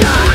Fire!